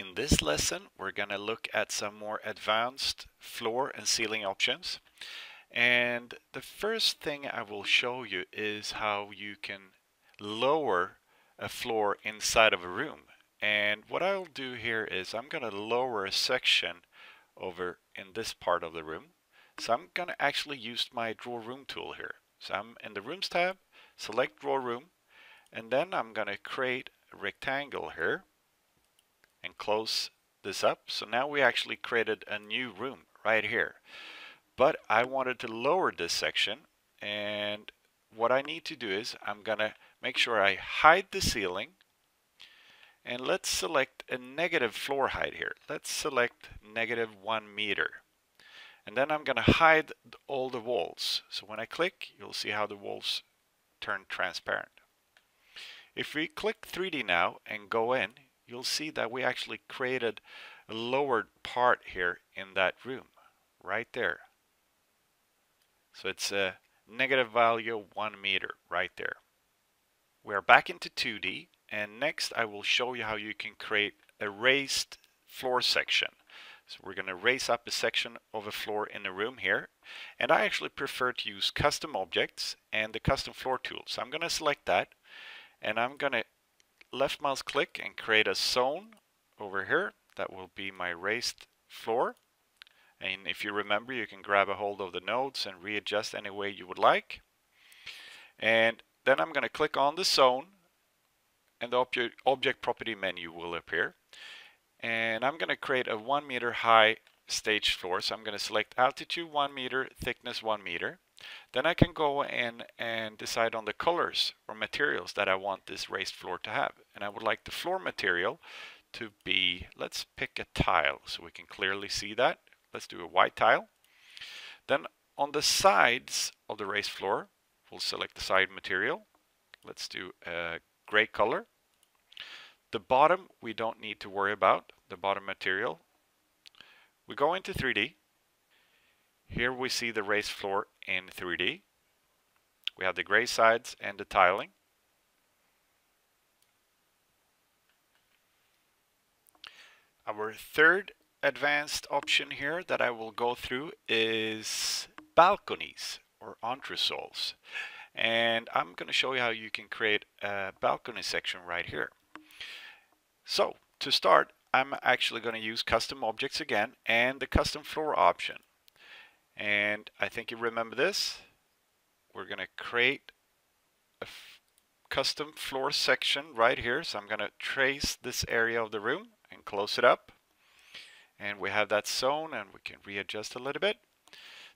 In this lesson, we're going to look at some more advanced floor and ceiling options. And the first thing I will show you is how you can lower a floor inside of a room. And what I'll do here is I'm going to lower a section over in this part of the room. So I'm going to actually use my draw room tool here. So I'm in the rooms tab, select draw room, and then I'm going to create a rectangle here and close this up. So now we actually created a new room right here. But I wanted to lower this section and what I need to do is I'm gonna make sure I hide the ceiling and let's select a negative floor height here. Let's select negative one meter. And then I'm gonna hide all the walls. So when I click, you'll see how the walls turn transparent. If we click 3D now and go in, you'll see that we actually created a lowered part here in that room right there. So it's a negative value 1 meter right there. We are back into 2D and next I will show you how you can create a raised floor section. So we're going to raise up a section of a floor in a room here and I actually prefer to use custom objects and the custom floor tool so I'm going to select that and I'm going to left mouse click and create a zone over here. That will be my raised floor. And if you remember, you can grab a hold of the nodes and readjust any way you would like. And then I'm going to click on the zone and the object, object property menu will appear. And I'm going to create a one meter high stage floor. So I'm going to select altitude one meter, thickness one meter. Then I can go in and decide on the colors or materials that I want this raised floor to have. And I would like the floor material to be, let's pick a tile so we can clearly see that. Let's do a white tile. Then on the sides of the raised floor, we'll select the side material. Let's do a gray color. The bottom we don't need to worry about, the bottom material. We go into 3D here we see the raised floor in 3D. We have the gray sides and the tiling. Our third advanced option here that I will go through is balconies or entresols. And I'm going to show you how you can create a balcony section right here. So to start, I'm actually going to use custom objects again and the custom floor option. And I think you remember this. We're going to create a custom floor section right here. So I'm going to trace this area of the room and close it up. And we have that zone and we can readjust a little bit.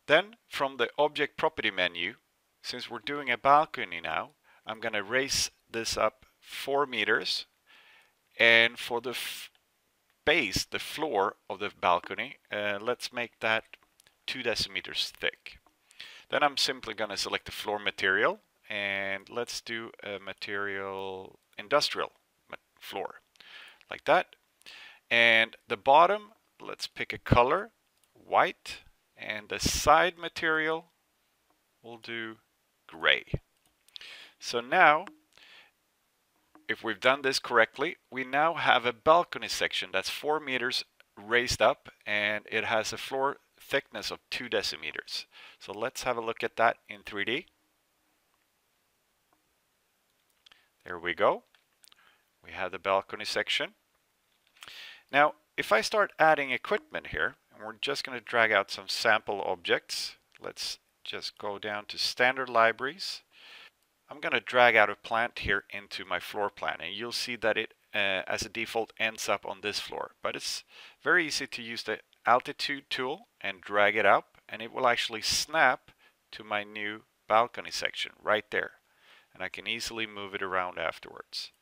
Then from the object property menu, since we're doing a balcony now, I'm going to raise this up 4 meters. And for the base, the floor of the balcony, uh, let's make that 2 decimeters thick. Then I'm simply going to select the floor material and let's do a material industrial floor like that. And the bottom, let's pick a color, white, and the side material we'll do gray. So now, if we've done this correctly, we now have a balcony section that's 4 meters raised up and it has a floor thickness of 2 decimeters. So let's have a look at that in 3D. There we go. We have the balcony section. Now, if I start adding equipment here, and we're just going to drag out some sample objects. Let's just go down to standard libraries. I'm going to drag out a plant here into my floor plan, and you'll see that it, uh, as a default, ends up on this floor. But it's very easy to use the altitude tool and drag it up and it will actually snap to my new balcony section right there and I can easily move it around afterwards.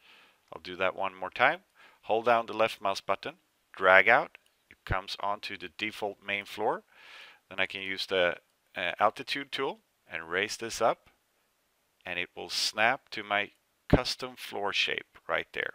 I'll do that one more time. Hold down the left mouse button, drag out, it comes onto the default main floor. Then I can use the uh, altitude tool and raise this up and it will snap to my custom floor shape right there.